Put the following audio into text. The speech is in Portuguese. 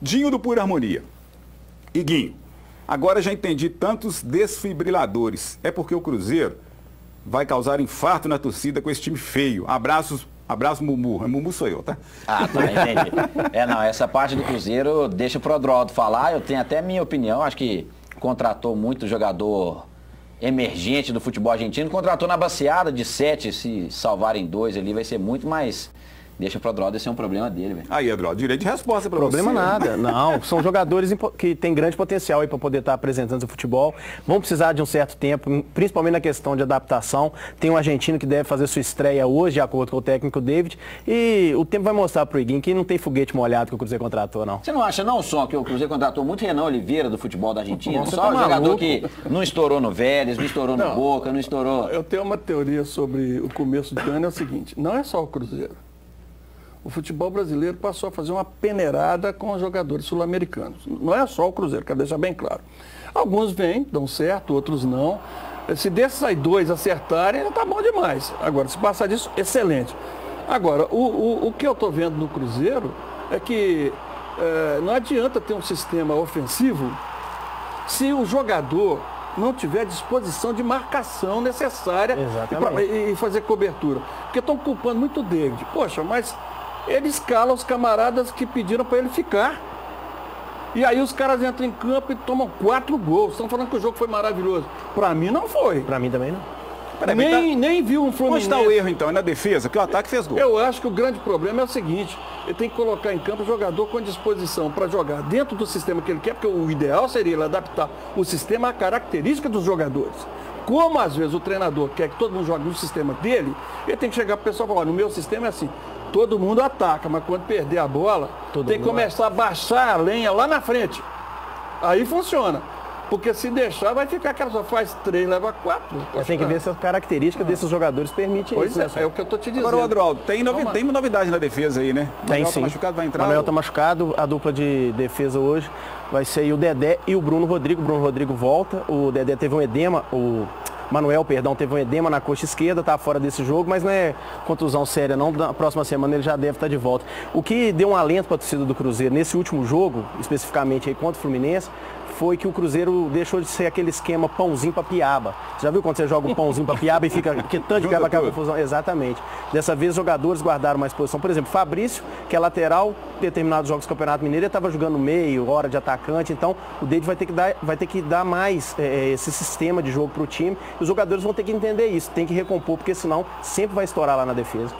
Dinho do Pura Harmonia. Iguinho, agora já entendi tantos desfibriladores. É porque o Cruzeiro vai causar infarto na torcida com esse time feio. Abraços Abraço, Mumu. Mumu sou eu, tá? Ah, tá, entendi. É, não, essa parte do Cruzeiro deixa pro Adroaldo falar. Eu tenho até minha opinião. Acho que contratou muito jogador emergente do futebol argentino. Contratou na baseada de sete, se salvarem dois ali, vai ser muito mais Deixa pro Adroaldo, esse é um problema dele, velho. Aí, Adroaldo, direito de resposta para Problema você. nada. Não, são jogadores que têm grande potencial aí para poder estar tá apresentando o futebol. Vão precisar de um certo tempo, principalmente na questão de adaptação. Tem um argentino que deve fazer sua estreia hoje, de acordo com o técnico David. E o tempo vai mostrar pro Iguinho que não tem foguete molhado que o Cruzeiro contratou, não. Você não acha não só que o Cruzeiro contratou muito Renan Oliveira do futebol da Argentina? Você só tá um jogador que não estourou no Vélez, não estourou não, no Boca, não estourou... Eu tenho uma teoria sobre o começo de ano, é o seguinte, não é só o Cruzeiro o futebol brasileiro passou a fazer uma peneirada com os jogadores sul-americanos. Não é só o Cruzeiro, quero deixar bem claro. Alguns vêm, dão certo, outros não. Se desses aí dois acertarem, já está bom demais. Agora, se passar disso, excelente. Agora, o, o, o que eu estou vendo no Cruzeiro é que é, não adianta ter um sistema ofensivo se o jogador não tiver disposição de marcação necessária e, e, fazer cobertura. Porque estão culpando muito o David. Poxa, mas ele escala os camaradas que pediram para ele ficar. E aí os caras entram em campo e tomam quatro gols. Estão falando que o jogo foi maravilhoso. Para mim não foi. Para mim também não. Peraí, nem, tá... nem viu um Fluminense. Onde está o erro então? É na defesa? Que o ataque fez gol. Eu acho que o grande problema é o seguinte: ele tem que colocar em campo o jogador com disposição para jogar dentro do sistema que ele quer, porque o ideal seria ele adaptar o sistema à característica dos jogadores. Como às vezes o treinador quer que todo mundo jogue no sistema dele, ele tem que chegar para o pessoal e falar: no meu sistema é assim todo mundo ataca, mas quando perder a bola, todo tem que começar a baixar a lenha lá na frente. Aí funciona. Porque se deixar, vai ficar aquela só faz três, leva quatro. tem que ver se as características ah. desses jogadores permitem pois isso. É, né? é o que eu estou te dizendo. Agora, Adroaldo, tem, novi tem novidade na defesa aí, né? Tem Manuel tá sim. Tá machucado, vai entrar. Manuel está machucado, a dupla de defesa hoje vai ser o Dedé e o Bruno Rodrigo. O Bruno Rodrigo volta, o Dedé teve um edema, o Manuel, perdão, teve um edema na coxa esquerda, está fora desse jogo, mas não é contusão séria não. Na próxima semana ele já deve estar tá de volta. O que deu um alento para a torcida do Cruzeiro nesse último jogo, especificamente aí contra o Fluminense, foi que o Cruzeiro deixou de ser aquele esquema pãozinho para piaba. Já viu quando você joga um pãozinho para piaba e fica que tanto de piaba aquela confusão? Exatamente. Dessa vez os jogadores guardaram mais posição. Por exemplo, Fabrício, que é lateral, determinados jogos do Campeonato Mineiro, ele estava jogando meio, hora de atacante, então o David vai ter que dar, vai ter que dar mais é, esse sistema de jogo para o time. E os jogadores vão ter que entender isso, tem que recompor, porque senão sempre vai estourar lá na defesa.